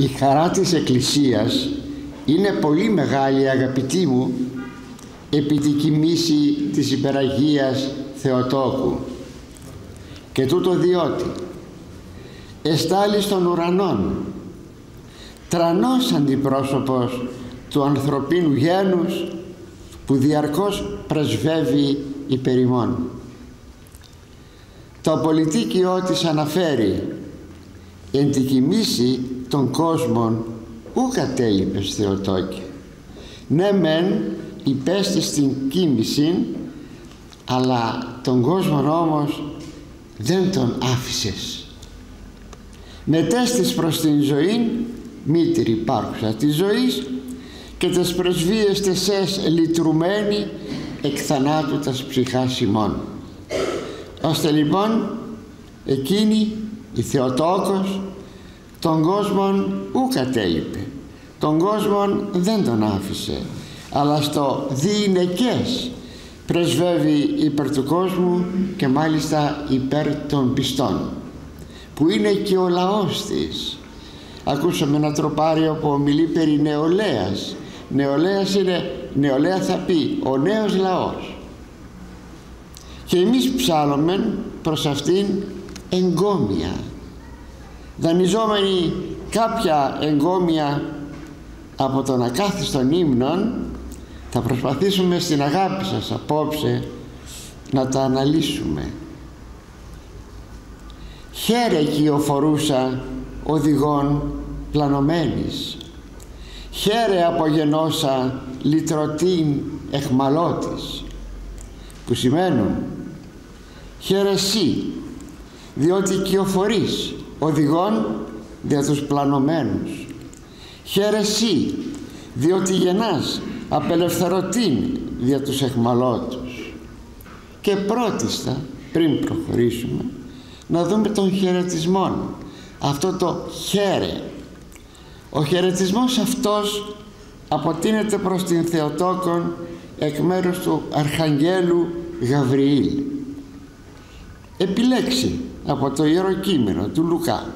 η χαρά της Εκκλησίας είναι πολύ μεγάλη αγαπητή μου επί τη κοιμήση της υπεραγίας Θεοτόκου και τούτο διότι εστάλει των ουρανών τρανός αντιπρόσωπος του ανθρωπίνου γένους που διαρκώς πρεσβεύει υπερημών. Το πολιτικιό της αναφέρει εν τη κοιμήση των κόσμων ου κατέλειπες Θεοτόκε. Ναι μεν υπέστη στην κοίμηση αλλά τον κόσμο όμως δεν τον άφησες. Μετέστης προς την ζωή μήτρη υπάρχουσα της ζωής και τες πρεσβείες τεσές λυτρουμένη εκ θανάτου τας ψυχάς ημών. Ώστε λοιπόν εκείνη η Θεοτόκος τον κόσμον ου κατέλειπε τον κόσμον δεν τον άφησε αλλά στο διηνεκές πρεσβεύει υπέρ του κόσμου και μάλιστα υπέρ των πιστών που είναι και ο λαός της. Ακούσαμε ένα τροπάριο που ομιλεί περί νεολαίας. Νεολαίας είναι νεολαία θα πει ο νέος λαός. Και εμείς ψάλλομεν προς αυτήν εγκόμια δανειζόμενοι κάποια εγκόμια από τον ακάθιστον ύμνων θα προσπαθήσουμε στην αγάπη σας απόψε να τα αναλύσουμε. Χαίρε κυοφορούσα οδηγών πλανωμένης. Χαίρε απογενώσα λυτρωτήν εχμαλώτης που σημαίνουν χαίρε εσύ διότι κυοφορείς οδηγών δια τους πλανωμένους. Χαίρε εσύ διότι γεννάς απελευθερωτήν δια τους εχμαλώτους. Και πρώτιστα πριν προχωρήσουμε να δούμε τον χαιρετισμό αυτό το χαίρε ο χαιρετισμός αυτός αποτείνεται προς την Θεοτόκον εκ μέρους του Αρχαγγέλου Γαβριήλ. Επιλέξει από το Ιερό Κείμενο του Λουκά.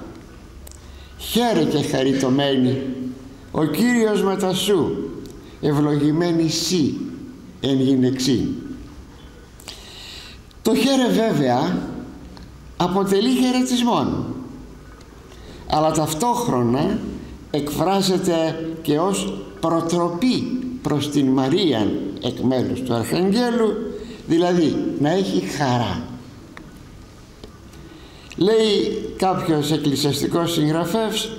Χαίρε και χαριτωμένη ο Κύριος μετά σου ευλογημένη σύ εν γυναιξή το χαίρε βέβαια αποτελεί χαιρετισμό αλλά ταυτόχρονα εκφράζεται και ως προτροπή προς την Μαρία εκ μέρους του Αρχαγγέλου δηλαδή να έχει χαρά λέει κάποιος εκκλησιαστικός συγγραφεύς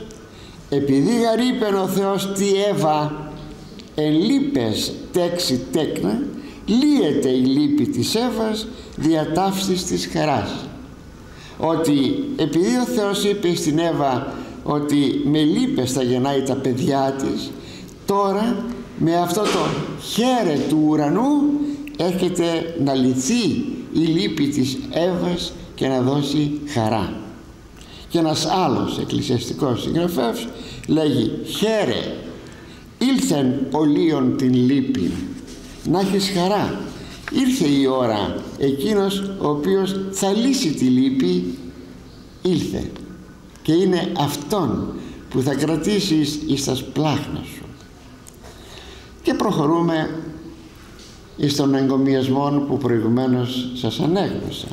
επειδή γαρύπεν ο Θεός τι Εύα εν λύπες τέξη τέκνα λύεται η λύπη της Εύας διατάφσης της χαράς ότι επειδή ο Θεός είπε στην Εύα ότι με λύπες θα γεννάει τα παιδιά της τώρα με αυτό το χέρε του ουρανού έρχεται να λυθεί η λύπη της Εύας και να δώσει χαρά. Και ένας άλλος εκκλησιαστικός συγγραφεύς λέγει χαίρε ήλθεν ολίον την λύπη. Να έχεις χαρά. Ήρθε η ώρα. Εκείνος ο οποίος θα λύσει τη λύπη ήλθε. Και είναι αυτόν που θα κρατήσεις εις τας σπλάχνα σου και προχωρούμε εις τον εγκομιασμό που προηγουμένως σας ανέγνωσα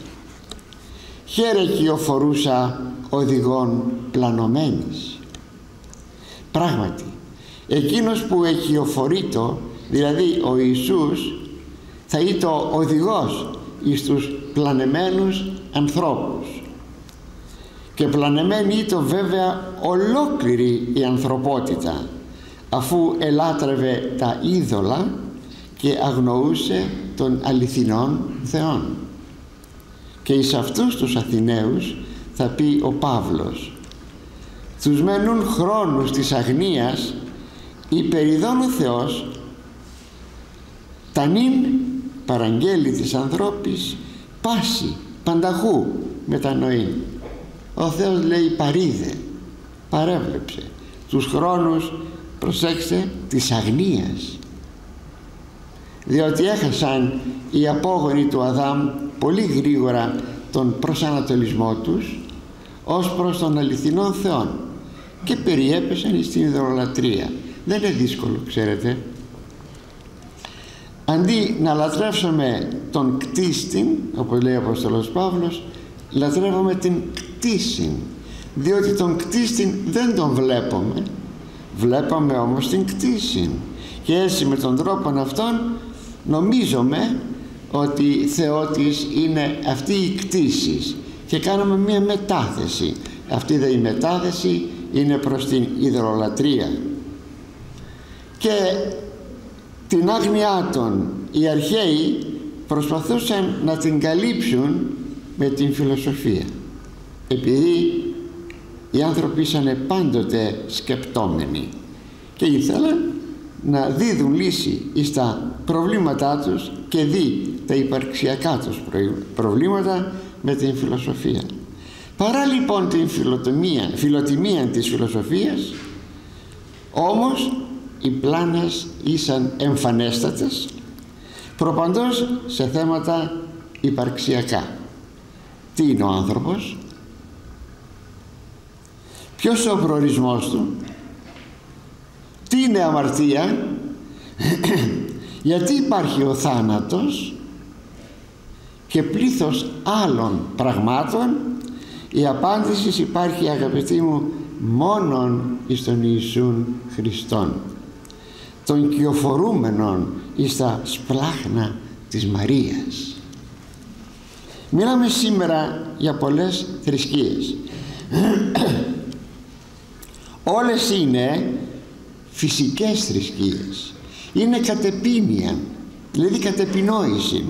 χαίρε κυοφορούσα οδηγών πλανωμένης. Πράγματι εκείνος που το δηλαδή ο Ιησούς θα ήταν ο οδηγός εις τους πλανεμένους ανθρώπους. Και πλανεμένη ήταν βέβαια ολόκληρη η ανθρωπότητα αφού ελάτρευε τα είδωλα και αγνοούσε των αληθινών θεών και εις αυτούς τους Αθηναίους θα πει ο Παύλος τους μένουν χρόνους της αγνίας υπεριδών ο Θεός τα νυν παραγγέλει της ανθρώπης πάση πανταχού μετανοεί ο Θεός λέει παρίδε παρέβλεψε τους χρόνους προσέξτε της αγνίας διότι έχασαν οι απόγονοι του Αδάμ πολύ γρήγορα τον προσανατολισμό τους ως προς τον αληθινό Θεό και περιέπεσαν στην ιδωλολατρία δεν είναι δύσκολο ξέρετε. Αντί να λατρεύσουμε τον κτίστην όπως λέει ο Απόστολος Παύλος λατρεύουμε την κτίσιν διότι τον κτίστην δεν τον βλέπουμε. Βλέπαμε όμως την κτίσιν και έτσι με τον τρόπο αυτόν νομίζουμε ότι Θεότης είναι αυτή η κτίση και κάνουμε μία μετάθεση. Αυτή η μετάθεση είναι προς την υδρολατρία και την άγνοιά των οι αρχαίοι προσπαθούσαν να την καλύψουν με την φιλοσοφία. Επειδή οι άνθρωποι ήσαν πάντοτε σκεπτόμενοι και ήθελαν να δίδουν λύση στα προβλήματά τους και δει τα υπαρξιακά τους προβλήματα με την φιλοσοφία. Παρά λοιπόν την φιλοτιμία, φιλοτιμία της φιλοσοφίας όμως οι πλάνες ήσαν εμφανέστατες προπαντός σε θέματα υπαρξιακά. Τι είναι ο άνθρωπος; Ποιος είναι ο προορισμός του; Τι είναι αμαρτία; Γιατί υπάρχει ο θάνατος και πλήθος άλλων πραγμάτων η απάντηση υπάρχει αγαπητοί μου μόνον εις τον Ιησούν Χριστόν. Των κυοφορούμενων εις τα σπλάχνα της Μαρίας. Μιλάμε σήμερα για πολλές θρησκείες. Όλες είναι φυσικές θρησκείες είναι κατεπίνια δηλαδή κατεπινόηση.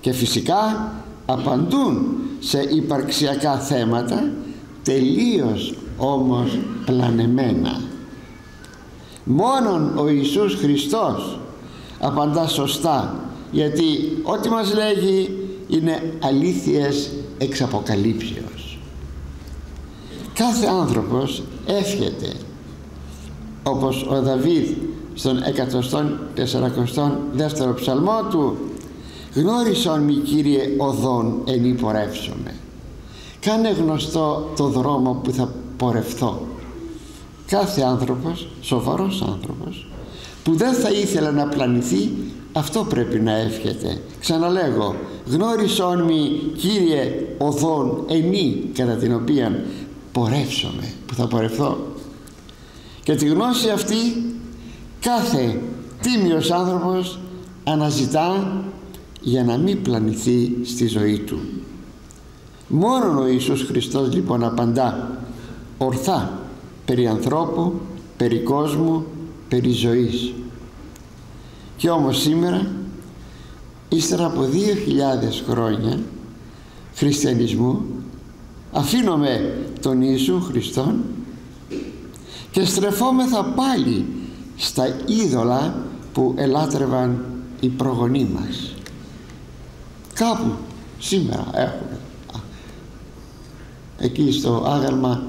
Και φυσικά απαντούν σε υπαρξιακά θέματα τελείως όμως πλανεμένα. Μόνον ο Ιησούς Χριστός απαντά σωστά γιατί ό,τι μας λέγει είναι αλήθειες εξ αποκαλύψεως. Κάθε άνθρωπος εύχεται όπως ο Δαβίδ στον 142ο ψαλμό του. Γνώρισον μη Κύριε οδόν εν πορεύσομαι κάνε γνωστό το δρόμο που θα πορευθώ. Κάθε άνθρωπος σοβαρός άνθρωπος που δεν θα ήθελε να πλανηθεί αυτό πρέπει να εύχεται. Ξαναλέγω γνώρισον μη Κύριε οδόν ενή κατά την οποία πορεύσομαι που θα πορευθώ και τη γνώση αυτή κάθε τίμιος άνθρωπος αναζητά για να μην πλανηθεί στη ζωή του. Μόνον ο Ιησούς Χριστός λοιπόν απαντά ορθά περί ανθρώπου, περί κόσμου, περί ζωής. Και όμως σήμερα ύστερα από δύο χιλιάδες χρόνια χριστιανισμού αφήνουμε τον Ιησού Χριστόν και στρεφόμεθα πάλι στα είδωλα που ελάτρευαν οι προγονείς μας. Κάπου σήμερα έχουμε. Εκεί στο άγαλμα.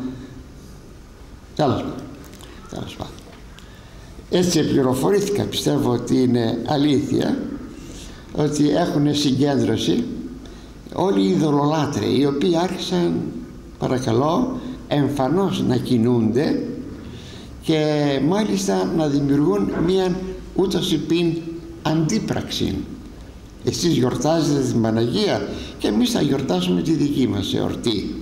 Τέλος πάντων. Έτσι πληροφορήθηκα πιστεύω ότι είναι αλήθεια ότι έχουν συγκέντρωση όλοι οι ειδωλολάτροι οι οποίοι άρχισαν παρακαλώ εμφανώς να κινούνται και μάλιστα να δημιουργούν μία ούτως υπήν αντίπραξη εσείς γιορτάζετε την Παναγία και εμείς θα γιορτάσουμε τη δική μας εορτή.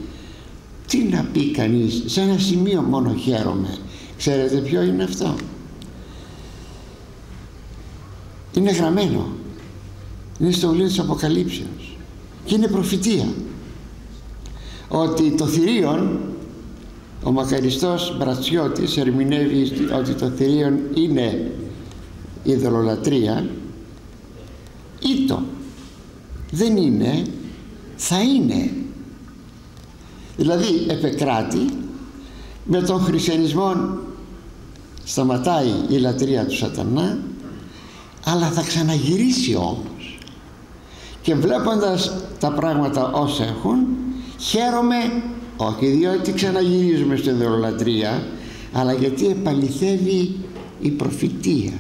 Τι να πει κανείς σε ένα σημείο μόνο χαίρομαι. Ξέρετε ποιο είναι αυτό; Είναι γραμμένο. Είναι στο βιβλίο της Αποκαλύψεως. Και είναι προφητεία. Ότι το θηρίον ο μακαριστός Μπρατσιώτης ερμηνεύει ότι το θηρίον είναι η δολολατρία ήτο. Δεν είναι θα είναι. Δηλαδή επεκράτη με τον χριστιανισμό σταματάει η λατρεία του σατανά αλλά θα ξαναγυρίσει όμως. Και βλέποντας τα πράγματα όσα έχουν χαίρομαι όχι διότι ξαναγυρίζουμε στην δωρολατρία αλλά γιατί επαληθεύει η προφητεία.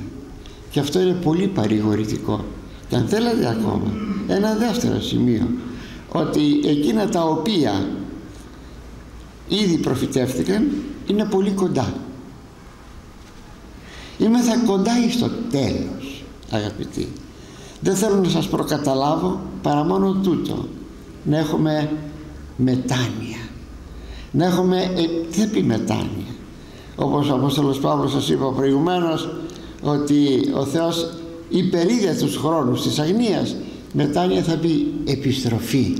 Και αυτό είναι πολύ παρηγορητικό. Και αν θέλετε ακόμα ένα δεύτερο σημείο ότι εκείνα τα οποία ήδη προφητεύτηκαν είναι πολύ κοντά. Είμαι θα κοντά στο τέλος αγαπητοί. Δεν θέλω να σας προκαταλάβω παρά μόνο τούτο. Να έχουμε μετάνοια να έχουμε ε, τι θα πει μετάνοια; Όπως ο Απόστολος Παύλος σας είπα προηγουμένως ότι ο Θεός υπερίδε τους χρόνους της αγνίας. Μετάνοια θα πει επιστροφή.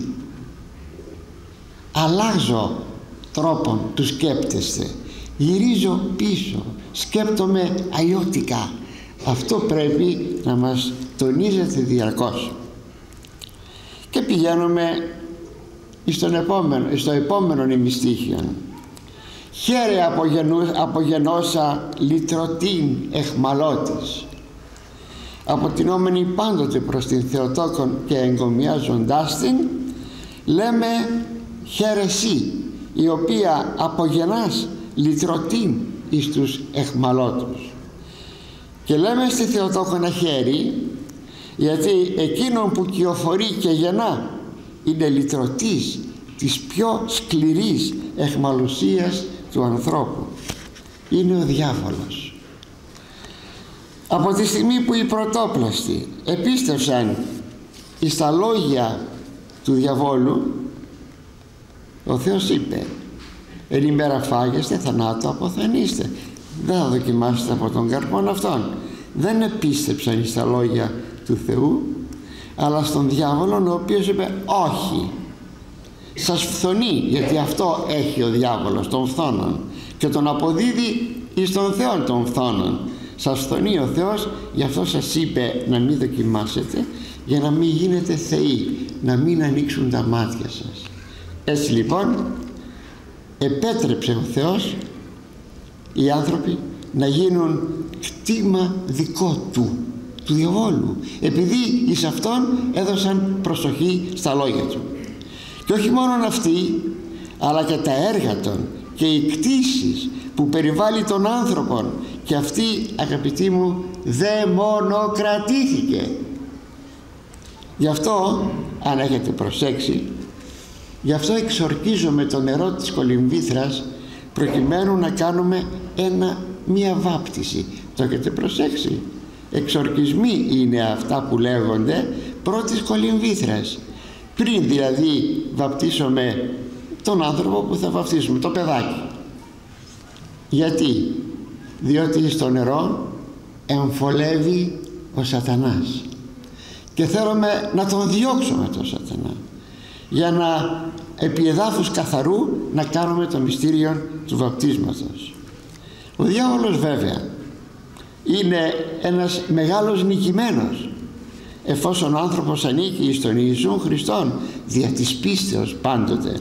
Αλλάζω τρόπον του σκέπτεστε. Γυρίζω πίσω. Σκέπτομαι αλλιώτικα. Αυτό πρέπει να μας τονίζεται διαρκώς. Και πηγαίνουμε στον επόμενο, στο επόμενο ημιστήχιο χαίρε απογενώσα λυτρωτήν εχμαλώτης. Αποτινόμενοι πάντοτε προς την Θεοτόκον και εγκομιάζοντάς την λέμε χαίρε εσύ η οποία απογενάς λυτρωτήν εις τους εχμαλώτους και λέμε στη Θεοτόκο να χέρι γιατί εκείνον που κυοφορεί και γεννά είναι λυτρωτής της πιο σκληρής εχμαλωσίας του ανθρώπου. Είναι ο διάβολος. Από τη στιγμή που οι πρωτόπλαστοι επίστευσαν στα λόγια του διαβόλου ο Θεός είπε εν ημέρα φάγεστε θανάτου αποθανείστε δεν θα δοκιμάσετε από τον καρπόν αυτόν. Δεν επίστεψαν στα λόγια του Θεού αλλά στον διάβολο ο οποίος είπε όχι σας φθονεί γιατί αυτό έχει ο διάβολος των φθόνων και τον αποδίδει εις τον Θεό των φθόνων. Σας φθονεί ο Θεός γι' αυτό σας είπε να μην δοκιμάσετε για να μην γίνετε θεοί να μην ανοίξουν τα μάτια σας έτσι λοιπόν επέτρεψε ο Θεός οι άνθρωποι να γίνουν κτήμα δικό του του διαβόλου επειδή εις αυτόν έδωσαν προσοχή στα λόγια του. Και όχι μόνο αυτοί αλλά και τα έργα των και οι κτήσεις που περιβάλλει τον άνθρωπον. Και αυτή αγαπητοί μου δαιμονοκρατήθηκε γι' αυτό αν έχετε προσέξει γι' αυτό εξορκίζομαι το νερό της κολυμβήθρας προκειμένου να κάνουμε ένα, μία βάπτιση. Το έχετε προσέξει; Εξορκισμοί είναι αυτά που λέγονται πρώτης κολυμβήθρας πριν δηλαδή βαπτίσουμε τον άνθρωπο που θα βαπτίσουμε το παιδάκι. Γιατί; Διότι στο νερό εμφολεύει ο σατανάς. Και θέλουμε να τον διώξουμε τον σατανά για να επί εδάφους καθαρού να κάνουμε το μυστήριο του βαπτίσματος. Ο διάβολος βέβαια είναι ένας μεγάλος νικημένος. Εφόσον ο άνθρωπος ανήκει στον Ιησού Χριστόν δια της πίστεως πάντοτε.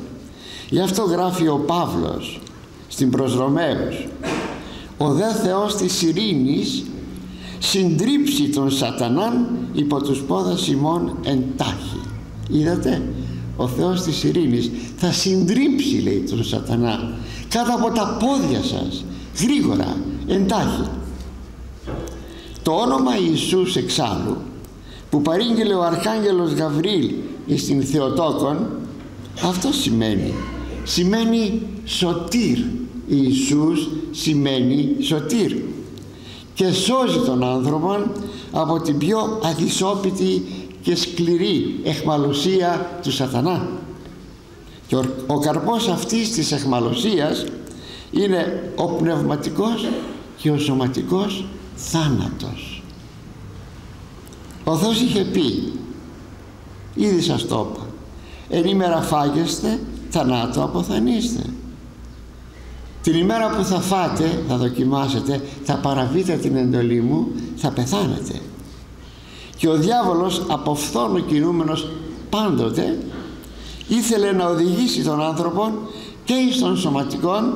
Γι' αυτό γράφει ο Παύλος στην προς Ρωμαίους ο δε Θεός της ειρήνης συντρίψει τον σατανάν υπό τους πόδας ημών εντάχει είδατε ο Θεός της ειρήνης θα συντρίψει λέει τον σατανά κάτω από τα πόδια σας γρήγορα εντάχει το όνομα Ιησούς εξάλλου που παρήγγειλε ο Αρχάγγελος Γαβρίλ στην Θεοτόκον αυτό σημαίνει. Σημαίνει σωτήρ. Ιησούς σημαίνει σωτήρ. Και σώζει τον άνθρωπο από την πιο αδυσόπιτη και σκληρή εχμαλωσία του σατανά. Και ο, ο καρπός αυτής της εχμαλωσίας είναι ο πνευματικός και ο σωματικός θάνατος. Ο Θεός είχε πει ήδη σας το είπα εν ημέρα φάγεστε θανάτο αποθανείστε την ημέρα που θα φάτε θα δοκιμάσετε θα παραβείτε την εντολή μου θα πεθάνετε και ο διάβολος από φθόνο κινούμενος πάντοτε ήθελε να οδηγήσει τον άνθρωπο και εις τον σωματικό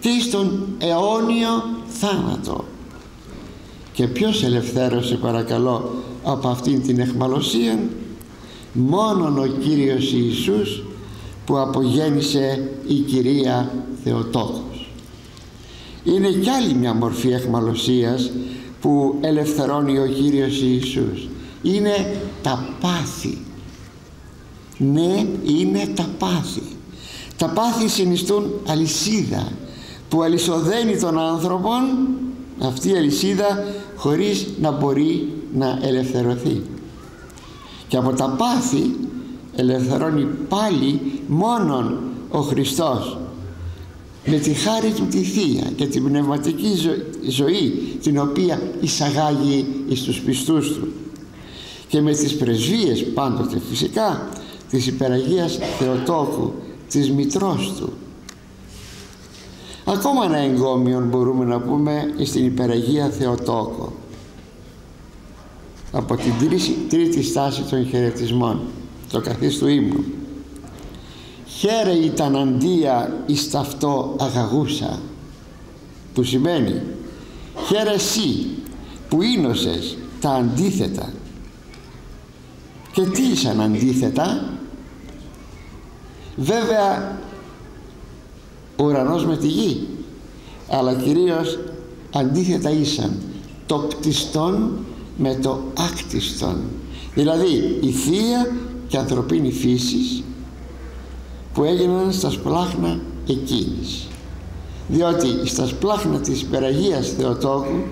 και εις τον αιώνιο θάνατο και ποιος ελευθέρωσε παρακαλώ από αυτήν την εχμαλωσία; Μόνον ο Κύριος Ιησούς που απογέννησε η Κυρία Θεοτόκος. Είναι κι άλλη μια μορφή εχμαλωσίας που ελευθερώνει ο Κύριος Ιησούς. Είναι τα πάθη. Ναι είναι τα πάθη. Τα πάθη συνιστούν αλυσίδα που αλυσοδένει τον άνθρωπο αυτή η αλυσίδα χωρίς να μπορεί να ελευθερωθεί. Και από τα πάθη ελευθερώνει πάλι μόνον ο Χριστός. Με τη χάρη του τη Θεία και την πνευματική ζωή την οποία εισαγάγει εις τους πιστούς του. Και με τις πρεσβείες πάντοτε φυσικά της υπεραγίας Θεοτόκου της Μητρός του ακόμα ένα εγκόμιο μπορούμε να πούμε στην υπεραγία Θεοτόκο. Από την τρίτη στάση των χαιρετισμών το καθίστου ύμνου. Χαίρε ήταν αντία εις ταυτό αγαγούσα που σημαίνει χαίρε εσύ που ίνωσες τα αντίθετα και τι ήσαν αντίθετα; Βέβαια ο ουρανός με τη γη. Αλλά κυρίως αντίθετα ήσαν το κτιστόν με το άκτιστον. Δηλαδή η Θεία και ανθρωπίνη φύσης που έγιναν στα σπλάχνα εκείνης. Διότι στα σπλάχνα της υπεραγίας Θεοτόκου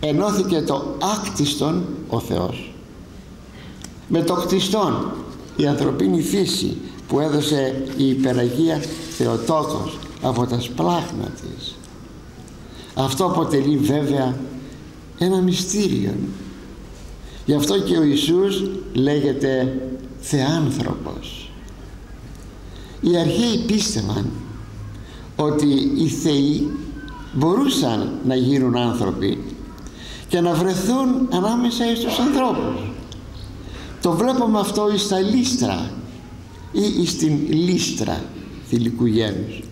ενώθηκε το άκτιστον ο Θεός. Με το κτιστόν η ανθρωπίνη φύση που έδωσε η υπεραγία Θεοτόκος από τα σπλάχνα της. Αυτό αποτελεί βέβαια ένα μυστήριο. Γι' αυτό και ο Ιησούς λέγεται Θεάνθρωπος. Οι αρχαίοι πίστευαν ότι οι θεοί μπορούσαν να γίνουν άνθρωποι και να βρεθούν ανάμεσα στους ανθρώπους. Το βλέπουμε αυτό στα λίστρα ή στην λίστρα θηλυκού γένους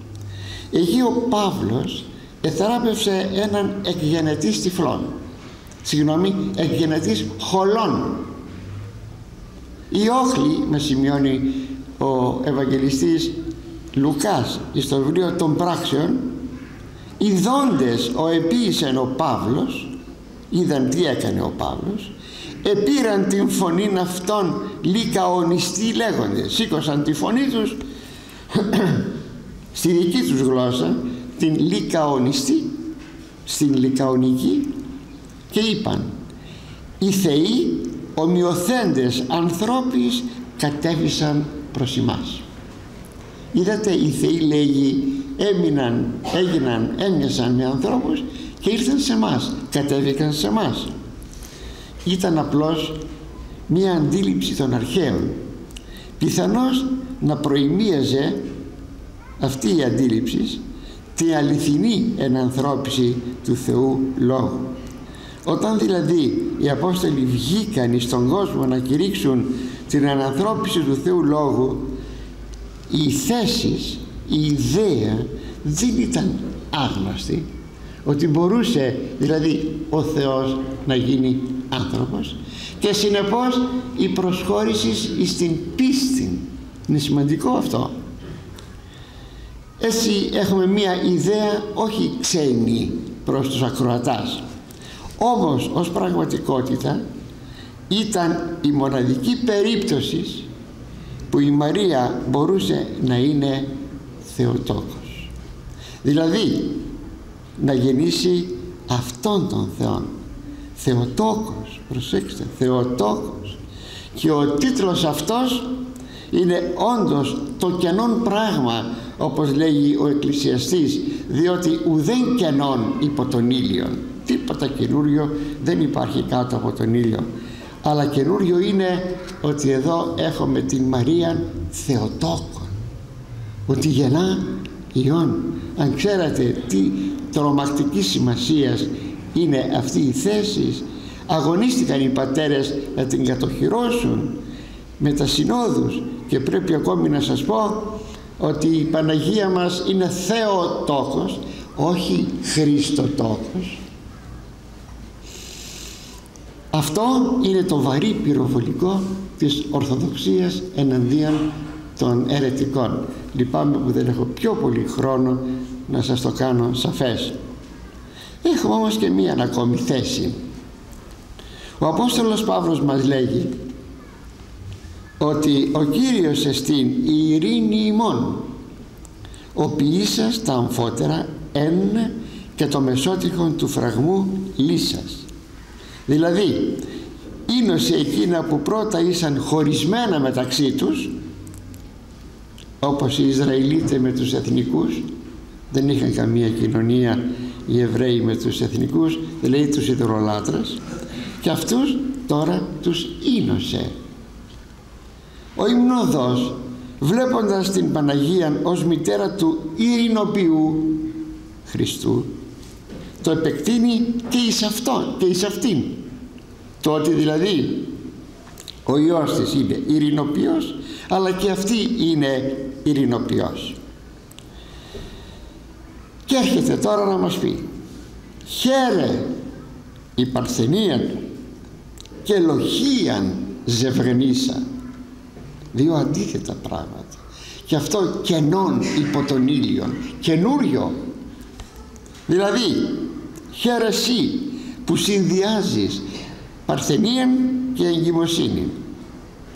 εκεί ο Παύλος εθεράπευσε έναν εκγενετής τυφλών συγγνώμη εκγενετής χολών. Οι όχλοι με σημειώνει ο Ευαγγελιστής Λουκάς στο βιβλίο των πράξεων οι δόντες ο επίησεν ο Παύλος είδαν τι έκανε ο Παύλος επήραν την φωνή αυτών λικαονιστή λέγονται σήκωσαν τη φωνή τους στη δική τους γλώσσα την λικαονιστή στην λικαονική και είπαν οι θεοί ομοιοθέντες ανθρώπεις κατέβησαν προς εμάς είδατε οι θεοί λέγει έμειναν, έγιναν, έμοιασαν με ανθρώπους και ήρθαν σε μας κατέβηκαν σε μας ήταν απλώς μία αντίληψη των αρχαίων. Πιθανώς να προημίαζε αυτή η αντίληψη τη αληθινή ενανθρώπιση του Θεού Λόγου. Όταν δηλαδή οι Απόστολοι βγήκαν στον κόσμο να κηρύξουν την ανανθρώπιση του Θεού Λόγου οι θέσεις, η ιδέα δεν ήταν άγνωστη. Ότι μπορούσε δηλαδή ο Θεός να γίνει άνθρωπος και συνεπώς η προσχώρησης στην πίστη. Είναι σημαντικό αυτό έτσι έχουμε μία ιδέα όχι ξένη προς τους ακροατάς. Όμως ως πραγματικότητα ήταν η μοναδική περίπτωση που η Μαρία μπορούσε να είναι Θεοτόκος. Δηλαδή να γεννήσει αυτόν τον Θεόν. Θεοτόκος προσέξτε Θεοτόκος. Και ο τίτλος αυτός είναι όντως το κενόν πράγμα όπως λέγει ο εκκλησιαστής διότι ουδέν κενόν υπό τον ήλιον τίποτα καινούριο δεν υπάρχει κάτω από τον ήλιο. Αλλά καινούριο είναι ότι εδώ έχουμε την Μαρία Θεοτόκον ότι γεννά Υιόν αν ξέρατε τι τρομακτική σημασία είναι αυτή η θέση αγωνίστηκαν οι πατέρες να την κατοχυρώσουν με τα συνόδους. Και πρέπει ακόμη να σας πω ότι η Παναγία μας είναι Θεοτόκος όχι Χριστοτόκος αυτό είναι το βαρύ πυροβολικό της Ορθοδοξίας εναντίον των αιρετικών. Λυπάμαι που δεν έχω πιο πολύ χρόνο να σας το κάνω σαφές. Έχουμε όμως και μία ακόμη θέση. Ο Απόστολος Παύλος μας λέγει ότι ο Κύριος εστίν η ειρήνη ημών. Ο ποιήσας τα αμφότερα εν και το μεσότυχον του φραγμού λύσας. Δηλαδή σε εκείνα που πρώτα ήσαν χωρισμένα μεταξύ τους όπως οι Ισραηλίτες με τους εθνικούς δεν είχαν καμία κοινωνία οι Εβραίοι με τους εθνικούς δηλαδή τους ιδωρολάτρες και αυτούς τώρα τους ίνωσε ο υμνοδός βλέποντας την Παναγία ως μητέρα του ειρηνοποιού Χριστού το επεκτείνει και εις αυτόν και εις αυτήν. Το ότι δηλαδή ο Υιός της είναι ειρηνοποιός αλλά και αυτή είναι ειρηνοποιός. Και έρχεται τώρα να μας πει χαίρε η Παρθενία και λοχίαν ζευγνήσα δύο αντίθετα πράγματα. Και αυτό κενών υπό τον ήλιον. Καινούριο. Δηλαδή χαίρε εσύ που συνδυάζεις παρθενία και εγκυμοσύνη.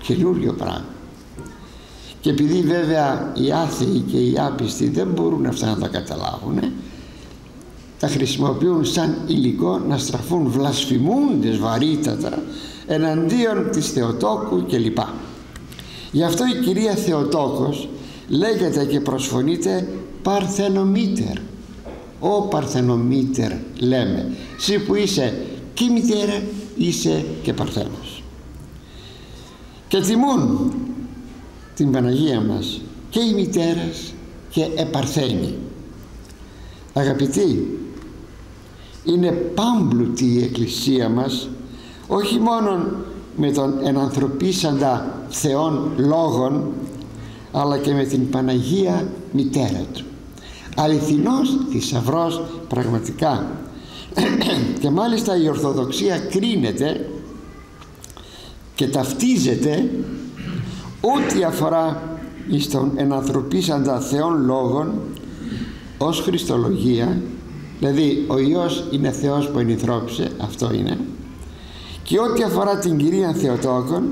Καινούριο πράγμα. Και επειδή βέβαια οι άθεοι και οι άπιστοι δεν μπορούν αυτά να τα καταλάβουν τα χρησιμοποιούν σαν υλικό να στραφούν βλασφημούντες βαρύτατα εναντίον της Θεοτόκου κλπ. Γι' αυτό η κυρία Θεοτόκος λέγεται και προσφωνείται Παρθενομήτερ. Ο Παρθενομήτερ λέμε. Εσύ που είσαι και μητέρα είσαι και Παρθένος. Και τιμούν την Παναγία μας και οι μητέρες και επαρθένοι. Αγαπητοί, είναι πάμπλουτη η Εκκλησία μας όχι μόνο με τον ενανθρωπίσαντα Θεών λόγων αλλά και με την Παναγία μητέρα του. Αληθινός θησαυρός πραγματικά. Και μάλιστα η Ορθοδοξία κρίνεται και ταυτίζεται ό,τι αφορά στον ενανθρωπίσαντα Θεών λόγων ως Χριστολογία δηλαδή ο Υιός είναι Θεός που ενηθρώπησε αυτό είναι και ό,τι αφορά την Κυρία Θεοτόκον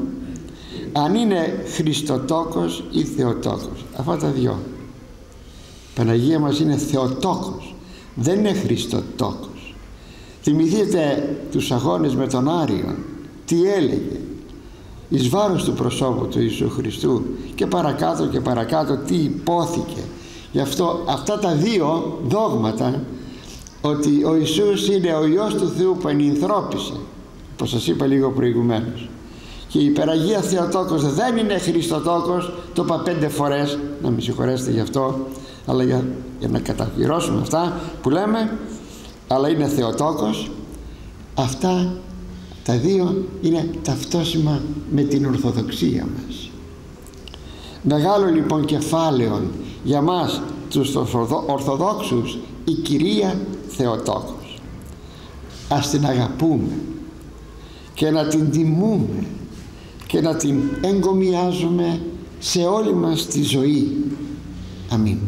αν είναι Χριστοτόκος ή Θεοτόκος αυτά τα δυο. Παναγία μας είναι Θεοτόκος δεν είναι Χριστοτόκος. Θυμηθείτε τους αγώνες με τον Άριον τι έλεγε; Εις βάρος του προσώπου του Ιησού Χριστού και παρακάτω και παρακάτω τι υπόθηκε. Γι' αυτό αυτά τα δύο δόγματα ότι ο Ιησούς είναι ο Υιός του Θεού που ενυνθρώπησε όπως σας είπα λίγο προηγουμένως. Και η υπεραγία Θεοτόκος δεν είναι Χριστοτόκος το είπα πέντε φορές να με συγχωρέσετε γι' αυτό αλλά για, για να καταπληρώσουμε αυτά που λέμε αλλά είναι Θεοτόκος. Αυτά τα δύο είναι ταυτόσιμα με την Ορθοδοξία μας. Μεγάλο λοιπόν κεφάλαιο για μας τους Ορθοδόξους η Κυρία Θεοτόκος. Ας την αγαπούμε και να την τιμούμε και να την εγκομιάζουμε σε όλη μας τη ζωή. Αμήν.